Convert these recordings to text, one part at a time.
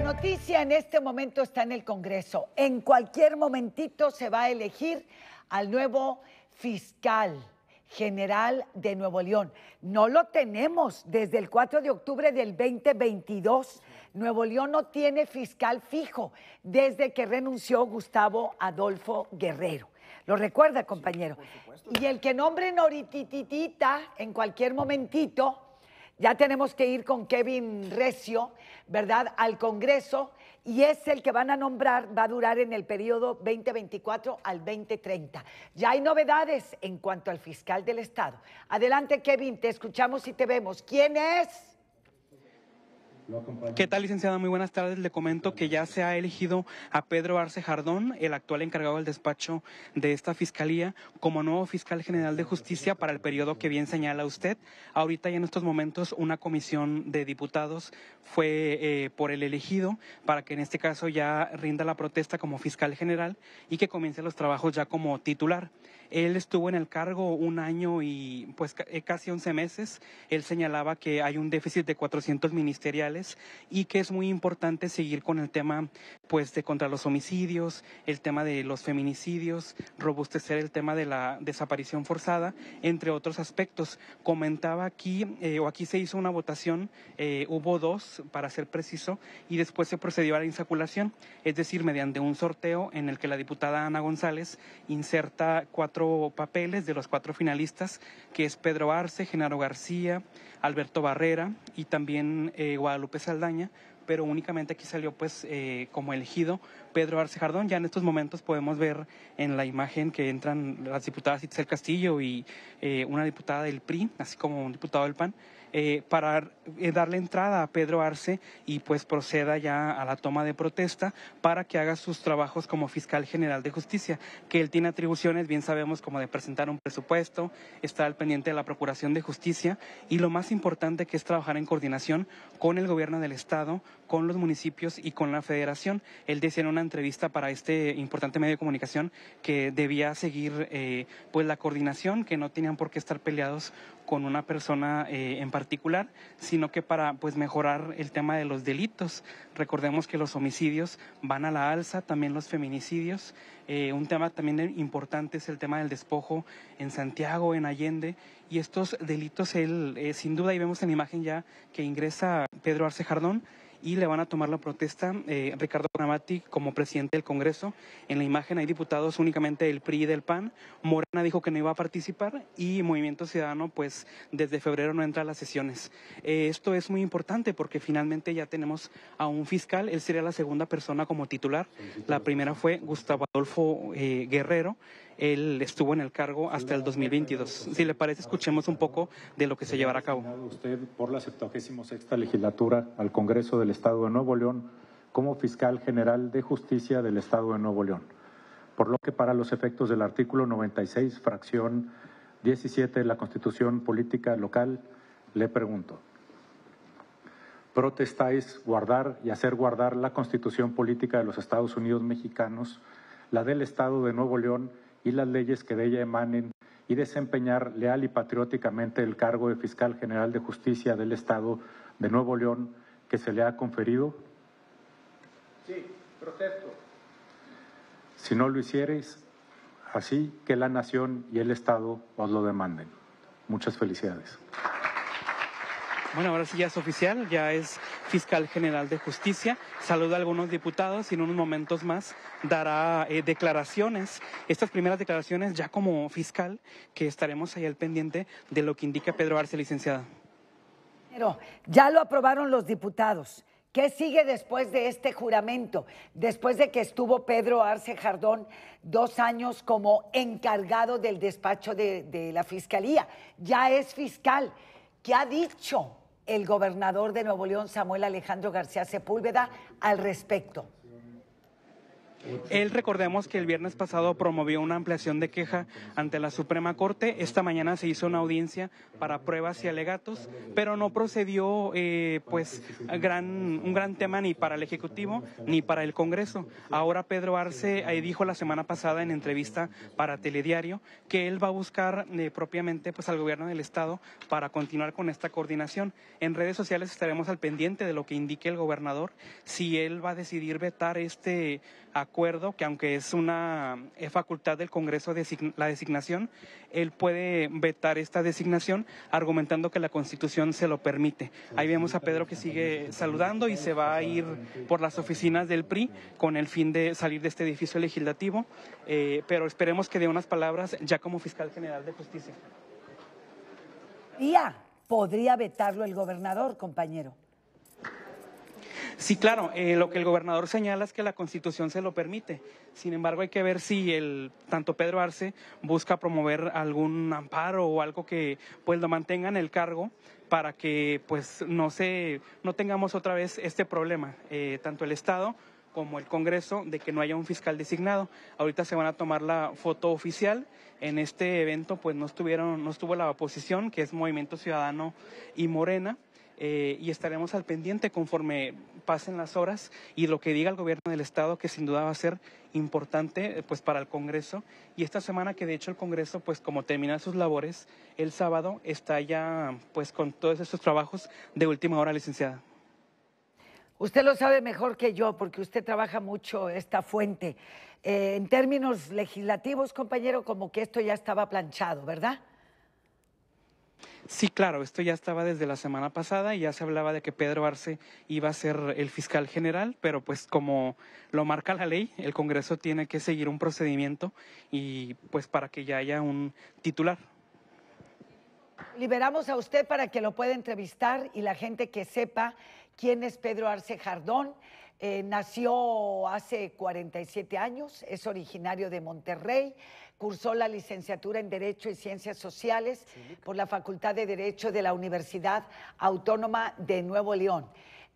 La noticia en este momento está en el Congreso. En cualquier momentito se va a elegir al nuevo fiscal general de Nuevo León. No lo tenemos desde el 4 de octubre del 2022. Nuevo León no tiene fiscal fijo desde que renunció Gustavo Adolfo Guerrero. ¿Lo recuerda, compañero? Y el que nombre Noritititita en cualquier momentito, ya tenemos que ir con Kevin Recio, ¿verdad?, al Congreso y es el que van a nombrar, va a durar en el periodo 2024 al 2030. Ya hay novedades en cuanto al fiscal del Estado. Adelante, Kevin, te escuchamos y te vemos. ¿Quién es? ¿Qué tal, licenciada? Muy buenas tardes. Le comento que ya se ha elegido a Pedro Arce Jardón, el actual encargado del despacho de esta fiscalía, como nuevo fiscal general de justicia para el periodo que bien señala usted. Ahorita y en estos momentos una comisión de diputados fue eh, por el elegido para que en este caso ya rinda la protesta como fiscal general y que comience los trabajos ya como titular. Él estuvo en el cargo un año y pues eh, casi 11 meses. Él señalaba que hay un déficit de 400 ministeriales y que es muy importante seguir con el tema pues de contra los homicidios, el tema de los feminicidios, robustecer el tema de la desaparición forzada, entre otros aspectos. Comentaba aquí, eh, o aquí se hizo una votación, eh, hubo dos, para ser preciso, y después se procedió a la insaculación, es decir, mediante un sorteo en el que la diputada Ana González inserta cuatro papeles de los cuatro finalistas, que es Pedro Arce, Genaro García, Alberto Barrera y también eh, Guadalupe Saldaña, pero únicamente aquí salió pues eh, como elegido Pedro Arce Jardón. Ya en estos momentos podemos ver en la imagen que entran las diputadas Itzel Castillo y eh, una diputada del PRI, así como un diputado del PAN. Eh, para eh, darle entrada a Pedro Arce y pues proceda ya a la toma de protesta para que haga sus trabajos como fiscal general de justicia, que él tiene atribuciones, bien sabemos, como de presentar un presupuesto, estar al pendiente de la Procuración de Justicia y lo más importante que es trabajar en coordinación con el gobierno del Estado, con los municipios y con la federación. Él decía en una entrevista para este importante medio de comunicación que debía seguir eh, pues la coordinación, que no tenían por qué estar peleados con una persona eh, en particular, sino que para pues mejorar el tema de los delitos. Recordemos que los homicidios van a la alza, también los feminicidios. Eh, un tema también importante es el tema del despojo en Santiago, en Allende, y estos delitos, él, sin duda, y vemos en la imagen ya que ingresa Pedro Arce Jardón, y le van a tomar la protesta eh, Ricardo Gramati como presidente del Congreso. En la imagen hay diputados únicamente del PRI y del PAN. Morena dijo que no iba a participar y Movimiento Ciudadano pues desde febrero no entra a las sesiones. Eh, esto es muy importante porque finalmente ya tenemos a un fiscal. Él sería la segunda persona como titular. La primera fue Gustavo Adolfo eh, Guerrero él estuvo en el cargo hasta el 2022. Si le parece, escuchemos un poco de lo que se llevará a cabo. Usted por la 76 legislatura al Congreso del Estado de Nuevo León como fiscal general de justicia del Estado de Nuevo León, por lo que para los efectos del artículo 96, fracción 17 de la Constitución Política Local, le pregunto. ¿Protestáis guardar y hacer guardar la Constitución Política de los Estados Unidos Mexicanos, la del Estado de Nuevo León y las leyes que de ella emanen y desempeñar leal y patrióticamente el cargo de fiscal general de justicia del Estado de Nuevo León que se le ha conferido? Sí, protesto. Si no lo hiciereis, así que la nación y el Estado os lo demanden. Muchas felicidades. Bueno, ahora sí ya es oficial, ya es fiscal general de justicia. Saluda a algunos diputados y en unos momentos más dará eh, declaraciones. Estas primeras declaraciones ya como fiscal, que estaremos ahí al pendiente de lo que indica Pedro Arce, licenciada. Pero ya lo aprobaron los diputados. ¿Qué sigue después de este juramento? Después de que estuvo Pedro Arce Jardón dos años como encargado del despacho de, de la fiscalía. Ya es fiscal. ¿Qué ha dicho el gobernador de Nuevo León, Samuel Alejandro García Sepúlveda, al respecto? Él recordemos que el viernes pasado promovió una ampliación de queja ante la Suprema Corte. Esta mañana se hizo una audiencia para pruebas y alegatos, pero no procedió eh, pues gran, un gran tema ni para el Ejecutivo ni para el Congreso. Ahora Pedro Arce dijo la semana pasada en entrevista para Telediario que él va a buscar eh, propiamente pues al gobierno del Estado para continuar con esta coordinación. En redes sociales estaremos al pendiente de lo que indique el gobernador, si él va a decidir vetar este acuerdo, que aunque es una facultad del Congreso la designación, él puede vetar esta designación argumentando que la Constitución se lo permite. Ahí vemos a Pedro que sigue saludando y se va a ir por las oficinas del PRI con el fin de salir de este edificio legislativo, eh, pero esperemos que dé unas palabras ya como fiscal general de justicia. podría vetarlo el gobernador, compañero. Sí, claro, eh, lo que el gobernador señala es que la constitución se lo permite. Sin embargo, hay que ver si el tanto Pedro Arce busca promover algún amparo o algo que pues lo mantenga en el cargo para que pues no se no tengamos otra vez este problema, eh, tanto el Estado como el Congreso de que no haya un fiscal designado. Ahorita se van a tomar la foto oficial. En este evento pues no estuvieron, no estuvo la oposición, que es Movimiento Ciudadano y Morena. Eh, y estaremos al pendiente conforme pasen las horas y lo que diga el gobierno del estado que sin duda va a ser importante eh, pues para el Congreso y esta semana que de hecho el Congreso pues como termina sus labores el sábado está ya pues con todos estos trabajos de última hora licenciada. Usted lo sabe mejor que yo porque usted trabaja mucho esta fuente. Eh, en términos legislativos, compañero, como que esto ya estaba planchado, ¿verdad? Sí, claro, esto ya estaba desde la semana pasada y ya se hablaba de que Pedro Arce iba a ser el fiscal general, pero pues como lo marca la ley, el Congreso tiene que seguir un procedimiento y pues para que ya haya un titular. Liberamos a usted para que lo pueda entrevistar y la gente que sepa quién es Pedro Arce Jardón. Eh, nació hace 47 años, es originario de Monterrey, cursó la licenciatura en Derecho y Ciencias Sociales por la Facultad de Derecho de la Universidad Autónoma de Nuevo León.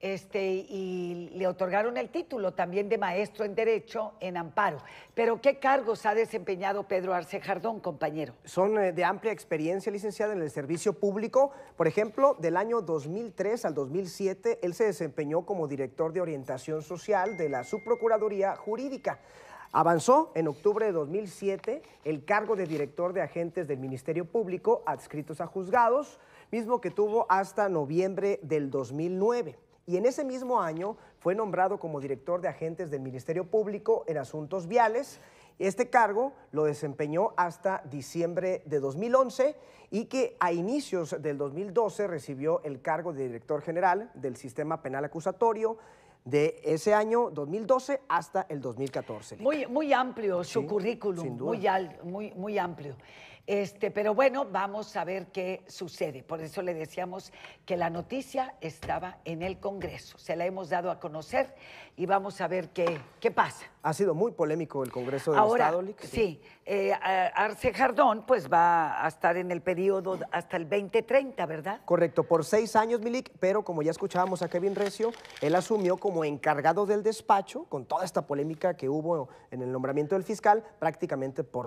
Este, y le otorgaron el título también de maestro en Derecho en Amparo. Pero, ¿qué cargos ha desempeñado Pedro Arce Jardón, compañero? Son eh, de amplia experiencia, licenciada, en el servicio público. Por ejemplo, del año 2003 al 2007, él se desempeñó como director de orientación social de la Subprocuraduría Jurídica. Avanzó en octubre de 2007 el cargo de director de agentes del Ministerio Público adscritos a juzgados, mismo que tuvo hasta noviembre del 2009. Y en ese mismo año fue nombrado como director de agentes del Ministerio Público en asuntos viales. Este cargo lo desempeñó hasta diciembre de 2011 y que a inicios del 2012 recibió el cargo de director general del Sistema Penal Acusatorio, de ese año 2012 hasta el 2014. Muy, muy amplio su currículum, muy, muy, muy amplio. Este, pero bueno, vamos a ver qué sucede. Por eso le decíamos que la noticia estaba en el Congreso. Se la hemos dado a conocer y vamos a ver qué, qué pasa. Ha sido muy polémico el Congreso del Ahora, Estado, Sí, sí eh, Arce Jardón pues va a estar en el periodo hasta el 2030, ¿verdad? Correcto, por seis años, Milik, pero como ya escuchábamos a Kevin Recio, él asumió como encargado del despacho, con toda esta polémica que hubo en el nombramiento del fiscal, prácticamente por